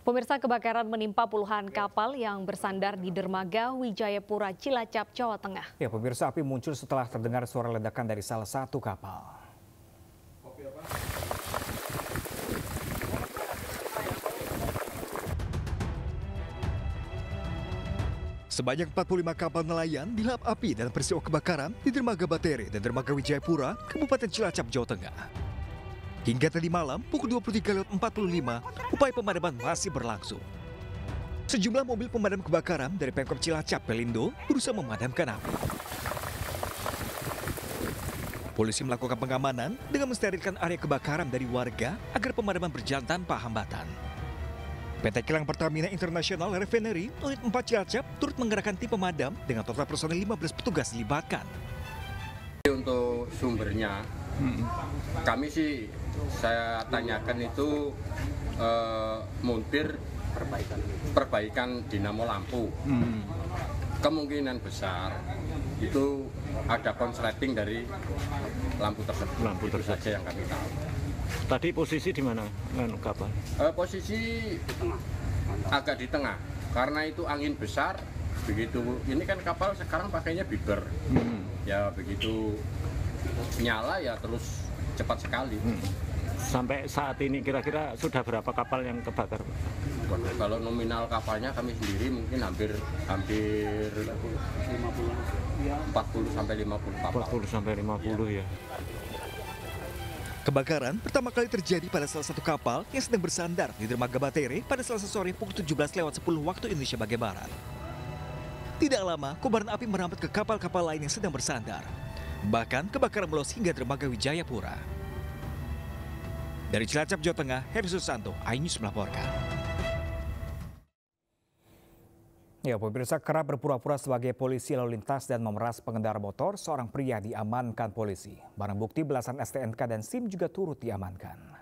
Pemirsa kebakaran menimpa puluhan kapal yang bersandar di dermaga Wijayapura Cilacap, Jawa Tengah. Ya, pemirsa api muncul setelah terdengar suara ledakan dari salah satu kapal. Sebanyak 45 kapal nelayan dilap api dalam peristiwa kebakaran di dermaga Batere dan dermaga Wijayapura, Kabupaten Cilacap, Jawa Tengah. Hingga tadi malam pukul 23.45, upaya pemadaman masih berlangsung. Sejumlah mobil pemadam kebakaran dari Pemkot Cilacap Pelindo berusaha memadamkan api. Polisi melakukan pengamanan dengan mensterilkan area kebakaran dari warga agar pemadaman berjalan tanpa hambatan. PT Kilang Pertamina International Refinery Unit 4 Cilacap turut menggerakkan tim pemadam dengan total personel 15 petugas dilibatkan. Untuk sumbernya, hmm. kami sih saya tanyakan itu eh, montir perbaikan perbaikan dinamo lampu. Hmm. Kemungkinan besar itu ada konsleting dari lampu tersebut. Lampu tersebut saja yang kami tahu. Tadi posisi di mana kapal? Uh, posisi di tengah. agak di tengah karena itu angin besar begitu ini kan kapal sekarang pakainya biber hmm. ya begitu nyala ya terus cepat sekali hmm. sampai saat ini kira-kira sudah berapa kapal yang kebakar kalau nominal kapalnya kami sendiri mungkin hampir hampir 50 40 sampai 50 kapal 40 sampai 50 ya. ya. Kebakaran pertama kali terjadi pada salah satu kapal yang sedang bersandar di dermaga Batere pada selasa sore pukul 17 lewat 10 waktu Indonesia bagian Barat. Tidak lama, kobaran api merambat ke kapal-kapal lain yang sedang bersandar. Bahkan kebakaran meluas hingga dermaga Wijayapura. Dari Cilacap, Jawa Tengah, Heri Susanto, iNews melaporkan. Ya, pemirsa kerap berpura-pura sebagai polisi lalu lintas dan memeras pengendara motor, seorang pria diamankan polisi. Barang bukti belasan STNK dan SIM juga turut diamankan.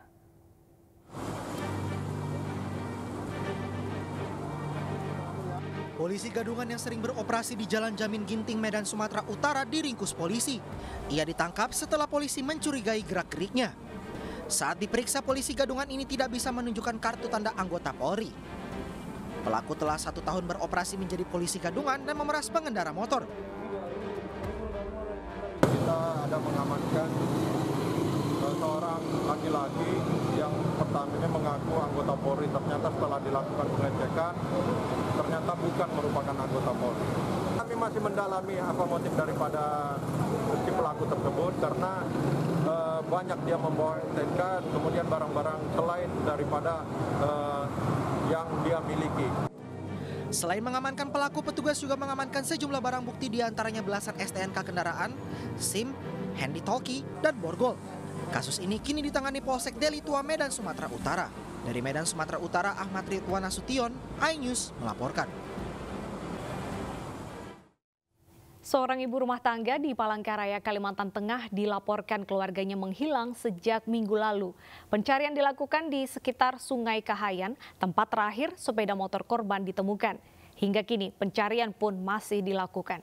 Polisi gadungan yang sering beroperasi di Jalan Jamin Ginting, Medan, Sumatera Utara diringkus polisi. Ia ditangkap setelah polisi mencurigai gerak-geriknya. Saat diperiksa, polisi gadungan ini tidak bisa menunjukkan kartu tanda anggota Polri. Pelaku telah satu tahun beroperasi menjadi polisi gadungan dan memeras pengendara motor. Kita ada mengamankan seorang laki-laki yang pertamanya mengaku anggota Polri. Ternyata setelah dilakukan pengecekan, ternyata bukan merupakan anggota Polri. Kami masih mendalami apa motif daripada si pelaku tersebut karena e, banyak dia membawa STNK, kemudian barang-barang selain daripada e, yang dia miliki. Selain mengamankan pelaku, petugas juga mengamankan sejumlah barang bukti di antaranya belasan STNK kendaraan, SIM, handy talkie, dan borgol. Kasus ini kini ditangani Polsek Deli Tua Medan, Sumatera Utara. Dari Medan, Sumatera Utara, Ahmad Ridwan Nasution, iNews melaporkan. Seorang ibu rumah tangga di Palangkaraya, Kalimantan Tengah dilaporkan keluarganya menghilang sejak minggu lalu. Pencarian dilakukan di sekitar Sungai Kahayan, tempat terakhir sepeda motor korban ditemukan. Hingga kini pencarian pun masih dilakukan.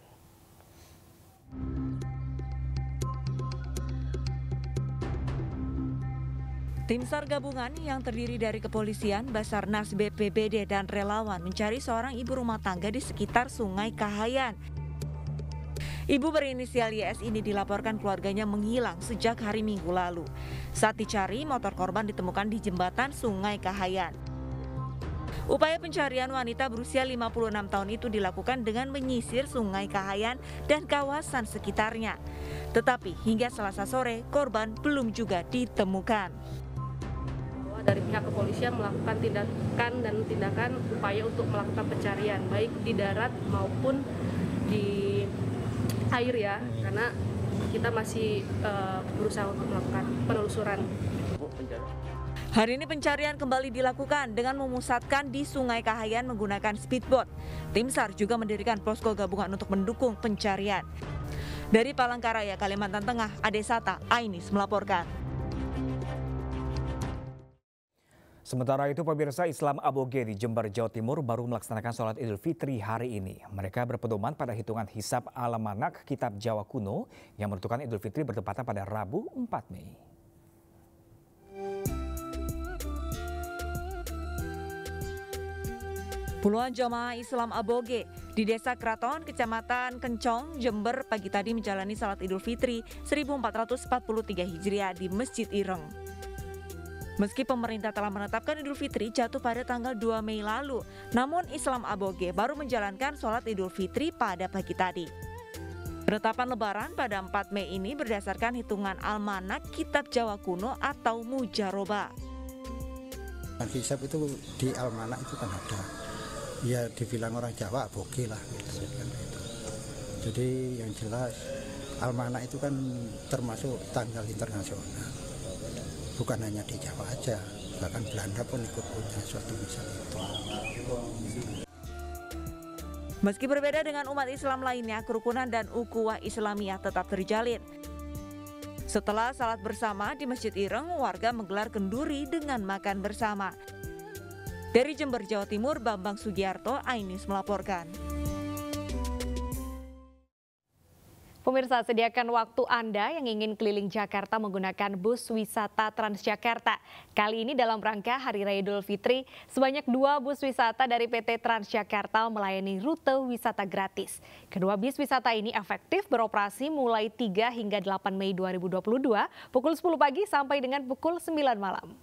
Tim SAR gabungan yang terdiri dari kepolisian, Basarnas, BPBD, dan relawan mencari seorang ibu rumah tangga di sekitar Sungai Kahayan. Ibu berinisial YS ini dilaporkan keluarganya menghilang sejak hari Minggu lalu. Saat dicari, motor korban ditemukan di jembatan Sungai Kahayan. Upaya pencarian wanita berusia 56 tahun itu dilakukan dengan menyisir Sungai Kahayan dan kawasan sekitarnya. Tetapi hingga selasa sore, korban belum juga ditemukan dari pihak kepolisian melakukan tindakan dan tindakan upaya untuk melakukan pencarian baik di darat maupun di air ya hmm. karena kita masih uh, berusaha untuk melakukan penelusuran. Hari ini pencarian kembali dilakukan dengan memusatkan di Sungai Kahayan menggunakan speedboat. Tim SAR juga mendirikan posko gabungan untuk mendukung pencarian. Dari Palangkaraya, Kalimantan Tengah, Adesata, Ainis melaporkan. Sementara itu pemirsa Islam Aboge di Jember, Jawa Timur baru melaksanakan sholat idul fitri hari ini. Mereka berpedoman pada hitungan hisap alamanak kitab Jawa kuno yang menentukan idul fitri bertepatan pada Rabu 4 Mei. Puluhan jamaah Islam Aboge di Desa Kraton, Kecamatan Kencong, Jember pagi tadi menjalani salat Idul Fitri 1443 Hijriah di Masjid Ireng. Meski pemerintah telah menetapkan Idul Fitri jatuh pada tanggal 2 Mei lalu, namun Islam Aboge baru menjalankan sholat Idul Fitri pada pagi tadi. Penetapan lebaran pada 4 Mei ini berdasarkan hitungan almanak Kitab Jawa Kuno atau Mujaroba. Hisab itu di almanak itu kan ada ya dibilang orang Jawa aboge lah gitu, kan gitu. jadi yang jelas almanak itu kan termasuk tanggal internasional bukan hanya di Jawa aja bahkan Belanda pun ikut punya suatu misal itu Meski berbeda dengan umat Islam lainnya, kerukunan dan ukuah Islamiyah tetap terjalin. Setelah salat bersama di Masjid Ireng, warga menggelar kenduri dengan makan bersama. Dari Jember, Jawa Timur, Bambang Sugiarto, Ainis melaporkan. Pemirsa, sediakan waktu Anda yang ingin keliling Jakarta menggunakan bus wisata Transjakarta. Kali ini dalam rangka Hari Raya Idul Fitri, sebanyak dua bus wisata dari PT Transjakarta melayani rute wisata gratis. Kedua bis wisata ini efektif beroperasi mulai 3 hingga 8 Mei 2022, pukul 10 pagi sampai dengan pukul 9 malam.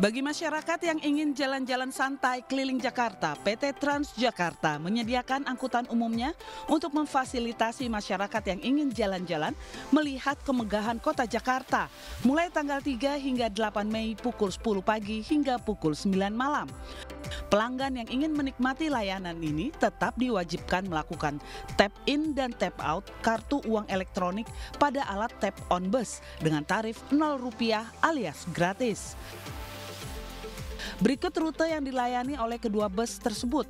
Bagi masyarakat yang ingin jalan-jalan santai keliling Jakarta, PT Transjakarta menyediakan angkutan umumnya untuk memfasilitasi masyarakat yang ingin jalan-jalan melihat kemegahan kota Jakarta mulai tanggal 3 hingga 8 Mei pukul 10 pagi hingga pukul 9 malam. Pelanggan yang ingin menikmati layanan ini tetap diwajibkan melakukan tap in dan tap out kartu uang elektronik pada alat tap on bus dengan tarif Rp0 alias gratis. Berikut rute yang dilayani oleh kedua bus tersebut.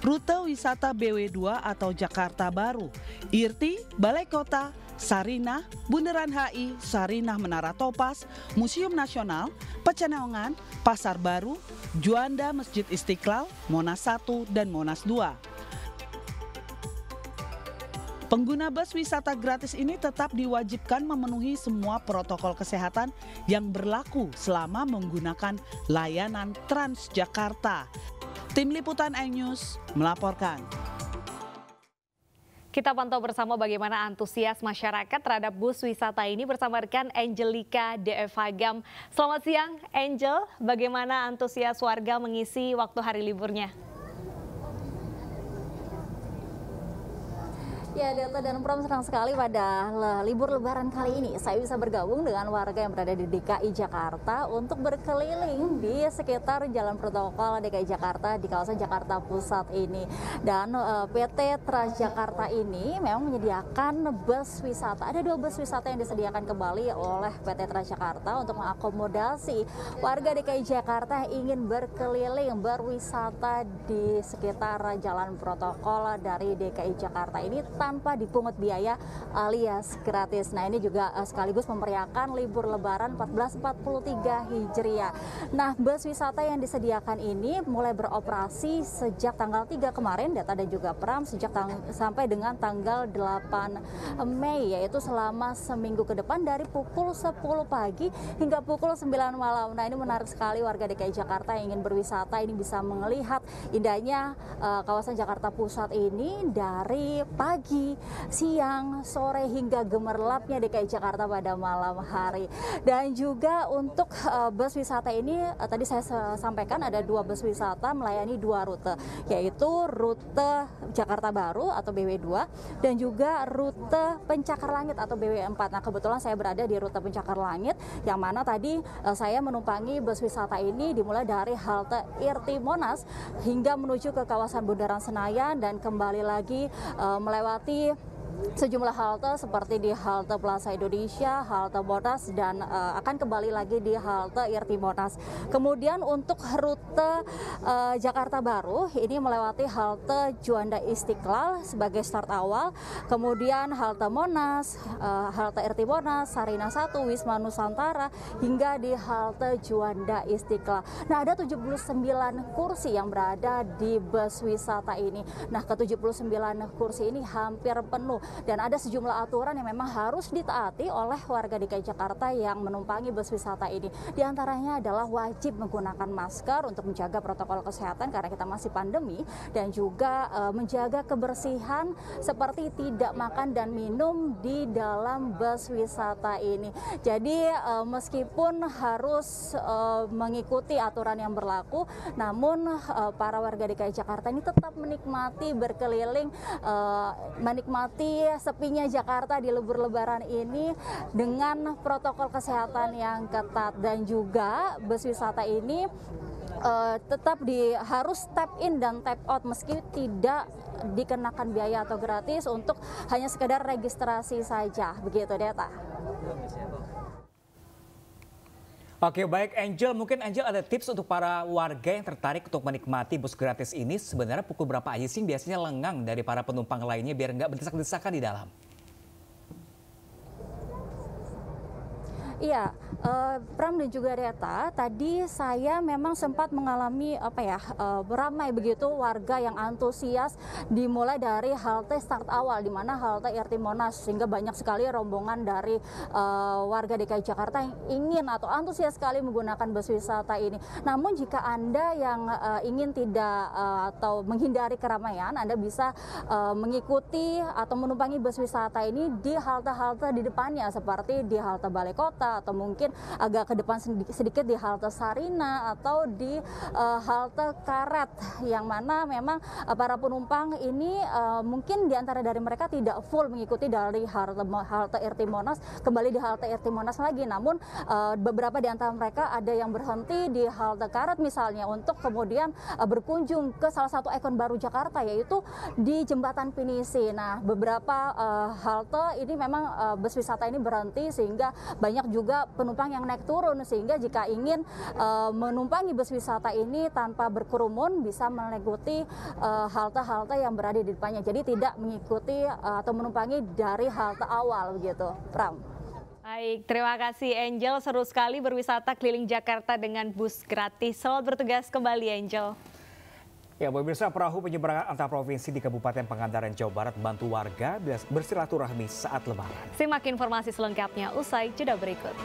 Rute wisata BW2 atau Jakarta Baru, Irti, Balai Kota, Sarinah, Bundaran HI, Sarinah Menara Topas, Museum Nasional, Pecenongan, Pasar Baru, Juanda Masjid Istiqlal, Monas 1 dan Monas 2. Pengguna bus wisata gratis ini tetap diwajibkan memenuhi semua protokol kesehatan yang berlaku selama menggunakan layanan Transjakarta. Tim Liputan iNews melaporkan. Kita pantau bersama bagaimana antusias masyarakat terhadap bus wisata ini bersama rekan Angelica DF. Selamat siang Angel, bagaimana antusias warga mengisi waktu hari liburnya? Ya, Data dan Pram senang sekali pada libur lebaran kali ini. Saya bisa bergabung dengan warga yang berada di DKI Jakarta untuk berkeliling di sekitar Jalan Protokol DKI Jakarta di kawasan Jakarta Pusat ini. Dan uh, eh, PT Transjakarta ini memang menyediakan bus wisata. Ada dua bus wisata yang disediakan kembali oleh PT Transjakarta untuk mengakomodasi warga DKI Jakarta yang ingin berkeliling berwisata di sekitar Jalan Protokol dari DKI Jakarta ini tanpa dipungut biaya alias gratis. Nah ini juga uh, sekaligus memeriahkan libur lebaran 1443 Hijriah. Nah bus wisata yang disediakan ini mulai beroperasi sejak tanggal 3 kemarin data dan juga Pram sejak sampai dengan tanggal 8 Mei yaitu selama seminggu ke depan dari pukul 10 pagi hingga pukul 9 malam. Nah ini menarik sekali warga DKI Jakarta yang ingin berwisata ini bisa melihat indahnya uh, kawasan Jakarta Pusat ini dari pagi pagi, siang, sore hingga gemerlapnya DKI Jakarta pada malam hari. Dan juga untuk uh, bus wisata ini uh, tadi saya sampaikan ada dua bus wisata melayani dua rute, yaitu rute Jakarta Baru atau BW2 dan juga rute Pencakar Langit atau BW4. Nah, kebetulan saya berada di rute Pencakar Langit yang mana tadi uh, saya menumpangi bus wisata ini dimulai dari halte Irti Monas hingga menuju ke kawasan Bundaran Senayan dan kembali lagi melewati melewati sejumlah halte seperti di halte Plaza Indonesia, halte Monas dan uh, akan kembali lagi di halte Irti Monas. Kemudian untuk rute uh, Jakarta Baru ini melewati halte Juanda Istiqlal sebagai start awal, kemudian halte Monas, uh, halte Irti Monas, Sarina 1, Wisma Nusantara hingga di halte Juanda Istiqlal. Nah, ada 79 kursi yang berada di bus wisata ini. Nah, ke 79 kursi ini hampir penuh dan ada sejumlah aturan yang memang harus ditaati oleh warga DKI Jakarta yang menumpangi bus wisata ini. Di antaranya adalah wajib menggunakan masker untuk menjaga protokol kesehatan karena kita masih pandemi dan juga uh, menjaga kebersihan seperti tidak makan dan minum di dalam bus wisata ini. Jadi uh, meskipun harus uh, mengikuti aturan yang berlaku, namun uh, para warga DKI Jakarta ini tetap menikmati berkeliling, uh, menikmati sepinya Jakarta di libur Lebaran ini dengan protokol kesehatan yang ketat dan juga bus wisata ini uh, tetap di harus tap in dan tap out meski tidak dikenakan biaya atau gratis untuk hanya sekedar registrasi saja begitu Deta. Oke baik Angel, mungkin Angel ada tips untuk para warga yang tertarik untuk menikmati bus gratis ini sebenarnya pukul berapa aja sih biasanya lengang dari para penumpang lainnya biar nggak berdesak-desakan di dalam? Iya, uh, Pram dan juga Reta, tadi saya memang sempat mengalami apa ya, uh, beramai begitu warga yang antusias dimulai dari halte start awal di mana halte IRT Monas sehingga banyak sekali rombongan dari uh, warga DKI Jakarta yang ingin atau antusias sekali menggunakan bus wisata ini. Namun jika Anda yang uh, ingin tidak uh, atau menghindari keramaian, Anda bisa uh, mengikuti atau menumpangi bus wisata ini di halte-halte di depannya seperti di halte Balai Kota atau mungkin agak ke depan sedikit di halte Sarina atau di uh, halte Karet yang mana memang uh, para penumpang ini uh, mungkin di antara dari mereka tidak full mengikuti dari halte halte RT Monas kembali di halte RT Monas lagi namun uh, beberapa di antara mereka ada yang berhenti di halte Karet misalnya untuk kemudian uh, berkunjung ke salah satu ikon baru Jakarta yaitu di Jembatan Pinisi. Nah, beberapa uh, halte ini memang uh, bus wisata ini berhenti sehingga banyak juga juga penumpang yang naik turun sehingga jika ingin uh, menumpangi bus wisata ini tanpa berkerumun bisa mengikuti eh, halte-halte uh, yang berada di depannya. Jadi tidak mengikuti uh, atau menumpangi dari halte awal begitu. Pram. Baik, terima kasih Angel. Seru sekali berwisata keliling Jakarta dengan bus gratis. Selamat bertugas kembali Angel. Ya, pemirsa perahu penyeberangan antar provinsi di Kabupaten Pangandaran, Jawa Barat bantu warga bersilaturahmi saat lebaran. Simak informasi selengkapnya usai jeda berikut.